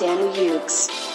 Danny Hughes.